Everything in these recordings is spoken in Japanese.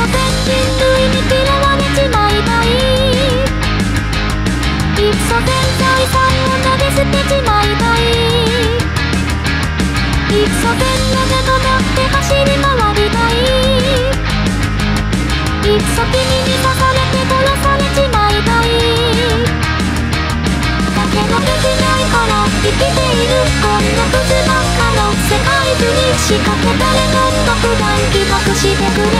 のペンキ類に嫌われちまえばいいい?っそ全体産を投げ捨てちまえばいい?いっそ全裸でとなって走り回りたい?いっそ君に刺かれて殺されちまえばいい?だけどできないから生きているこんなクズばっかの世界中に仕掛けたれもっと普段帰学してくれ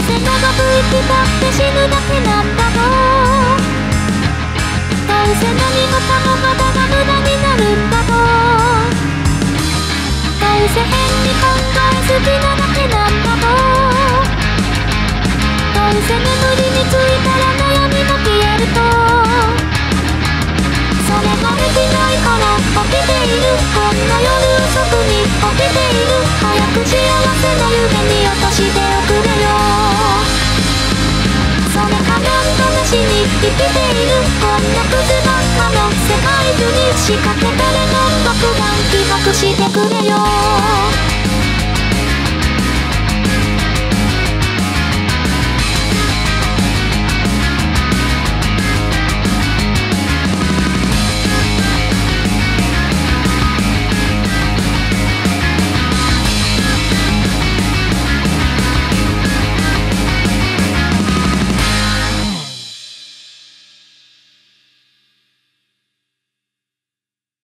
せ長く生きたって死ぬだけなんだろうどうせ何もかもまだが無駄になるんだ生きている。こんなクズばっかの世界中に仕掛けたれの爆弾。起爆してくれよ。